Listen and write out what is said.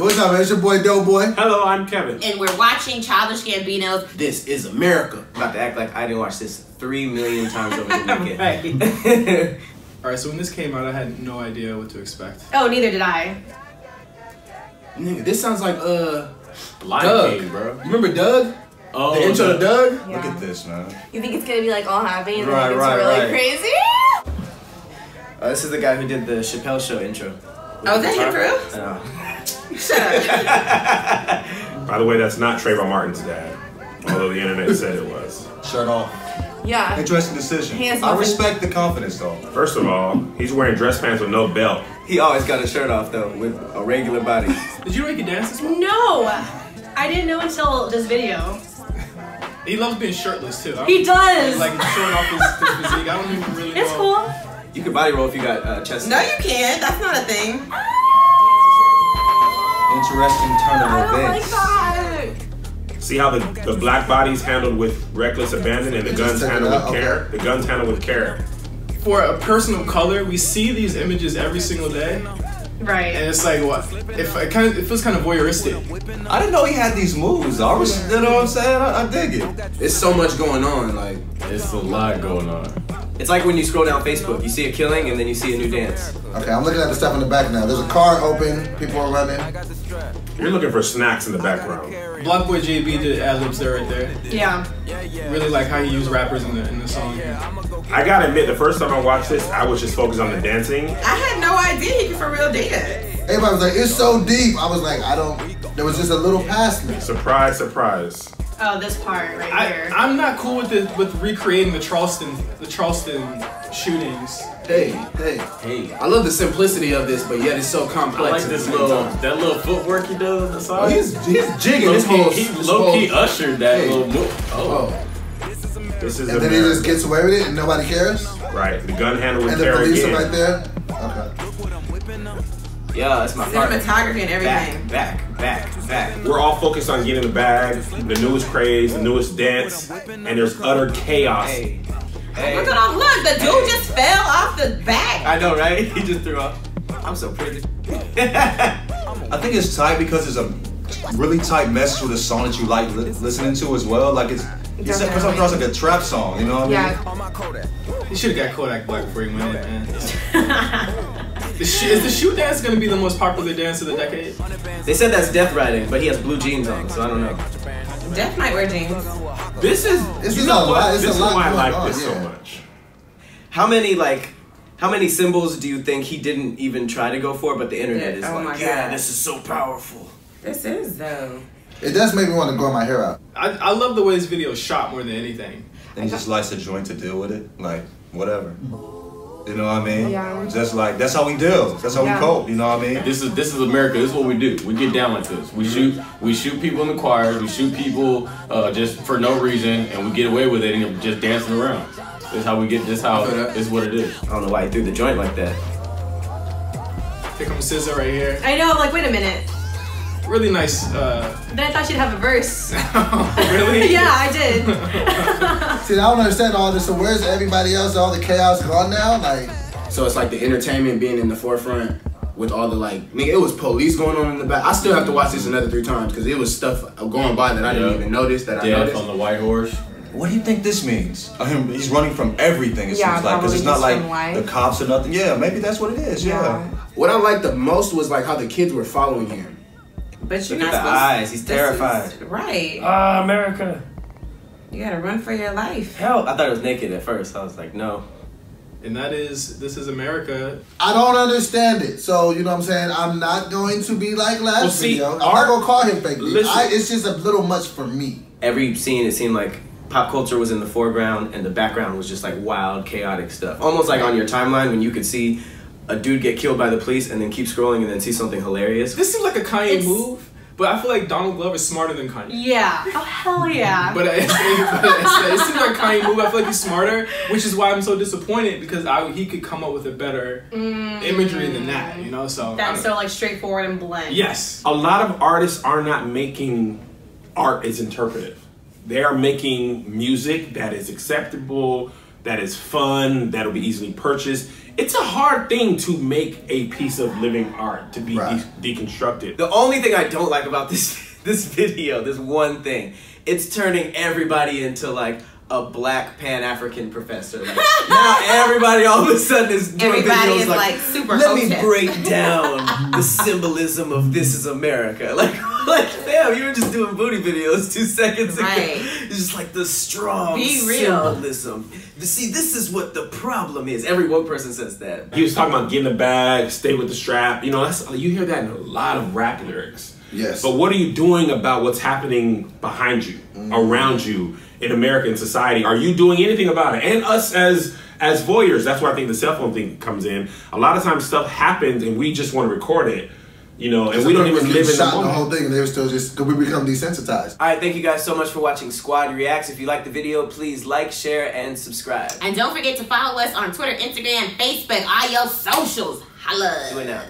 What's up, man? It's your boy DoBoy. Hello, I'm Kevin. And we're watching Childish Gambino's This is America. I'm about to act like I didn't watch this three million times over the weekend. All right, so when this came out, I had no idea what to expect. Oh, neither did I. Nigga, this sounds like uh Lion Doug. King, bro. You remember Doug? Oh, the intro to Doug? Yeah. Look at this, man. You think it's gonna be like all happy and Right, then it's right, really right. crazy? Uh, this is the guy who did the Chappelle Show intro. Oh, is that him for real? I know. Shut up. By the way, that's not Trayvon Martin's dad, although the internet said it was. Shirt off. Yeah. Interesting decision. He I respect the confidence though. First of all, he's wearing dress pants with no belt. He always got his shirt off though, with a regular body. Did you know a could dance as well? No, I didn't know until this video. He loves being shirtless too. He does. Like showing off his, his physique. I don't even really know. it's cool. You can body roll if you got uh, chest. No, you can't. That's not a thing. Interesting turn of events. that. See how the, the black body's handled with reckless abandon and the guns Just handled with care? The guns handled with care. For a person of color, we see these images every single day, Right. and it's like what? If it kind of, it feels kind of voyeuristic. I didn't know he had these moves. I was, you know what I'm saying? I, I dig it. There's so much going on. Like, It's a lot going on. It's like when you scroll down Facebook, you see a killing and then you see a new dance. okay, I'm looking at the stuff in the back now. There's a car open. People are running. You're looking for snacks in the background. Block Boy JB did ad libs there right there. Yeah. Really like how he used rappers in the in the song. I gotta admit, the first time I watched this, I was just focused on the dancing. I had no idea he could for real dance. Everybody was like, it's so deep. I was like, I don't. There was just a little past me. Surprise, surprise. Oh, this part right I, here. I'm not cool with the with recreating the Charleston the Charleston shootings. Hey, hey. Hey, I love the simplicity of this, but yet it's so complex. I complex. like this little time. that little footwork he does on the side. Oh, he's he's jigging low this key, whole. he this low key ushered that Hey. little move. Oh, Oh, This is and then he just gets away with it, and nobody cares. right. The gun handled with And the care police are right there. Okay. Yeah, that's my part. Cinematography and everything. Back, back, back, back. We're all focused on getting the bag, the newest craze, the newest dance, and there's utter chaos. Hey, hey. Look at all look, the dude just fell off the back. I know, right? He just threw up. I'm so pretty. I think it's tight because it's a really tight message with a song that you like li- listening to as well. Like it's, it's it comes across like a trap song. You know what I mean? Yeah. He should have got Kodak Black before he went in, man. the sh- is the shoe dance gonna be the most popular dance of the decade? They said that's death riding, but he has blue jeans on, so I don't know. Death might wear jeans. This is This you is know a what? lot- it's This a is lot why I like on, this so much. How many like how many symbols do you think he didn't even try to go for, but the internet is Oh my like, yeah, God. this is so powerful. This is though. It does make me want to grow my hair out. I, I love the way this video is shot more than anything. And he just lights a joint to deal with it. Like whatever. You know what I mean? Yeah. Just like that's how we deal. That's how Yeah. we cope. You know what I mean? this is this is America. This is what we do. We get down like this. We shoot we shoot people in the choir. We shoot people uh, just for no reason, and we get away with it, and just dancing around. This is how we get. This how. feel. This is what it is. I don't know why he threw the joint like that. Here comes SZA right here. I know, I'm like, wait a minute. Really nice. Uh, Then I thought she'd have a verse. really? yeah, I did. See, I don't understand all this. So where's everybody else? All the chaos gone now? Like, So it's like the entertainment being in the forefront with all the like, nigga, it was police going on in the back. I still have to watch this another three times because it was stuff going by that I didn't Yeah. even notice that I Death noticed. on the white horse. What do you think this means? Uh, him, he's running from everything. It Yeah, seems like because it's not like life. the cops or nothing. Yeah, maybe that's what it is. Yeah. Yeah. What I liked the most was like how the kids were following him. But you're Look not at the supposed eyes. He's terrified. is- right. Ah, America. You gotta run for your life. Hell, I thought it was naked at first. I was like, no. And that is this is America. I don't understand it. So you know what I'm saying? I'm not going to be like last Well, see, video. I'm our- not gonna call him fake. news. I, it's just a little much for me. Every scene, it seemed like pop culture was in the foreground and the background was just like wild, chaotic stuff. Almost like on your timeline when you could see a dude get killed by the police and then keep scrolling and then see something hilarious. This seems like a Kanye It's- move, but I feel like Donald Glover is smarter than Kanye. Yeah. Oh hell yeah. But it, it, it, it seems like Kanye move. I feel like he's smarter, which is why I'm so disappointed because I, he could come up with a better mm. imagery than that. You know, so I That's so like straightforward and blunt. yes. A lot of artists are not making art as interpretive. They are making music that is acceptable that is fun, that'll be easily purchased. It's a hard thing to make a piece of living art to be Right. de- deconstructed. The only thing I don't like about this this video, this one thing, it's turning everybody into like a black Pan African professor. Like, now everybody all of a sudden is doing Everybody videos is, like, super Let me break down the symbolism of this is America. Like, like, damn, you were just doing booty videos two seconds ago. Right. It's just like the strong Be real. symbolism. See, this is what the problem is. Every woke person says that. He was talking about getting the bag, stay with the strap. You know, that's you hear that in a lot of rap lyrics. Yes. But what are you doing about what's happening behind you, mm. around you in American society? Are you doing anything about it? And us as as voyeurs, that's where I think the cell phone thing comes in. A lot of times stuff happens and we just want to record it, you know, and we don't even live in the shot the moment. whole thing, and they were still just because we become desensitized. All right, thank you guys so much for watching SquADD Reacts. If you like the video, please like, share, and subscribe. And don't forget to follow us on Twitter, Instagram, Facebook, all your socials. Holla. Do it now.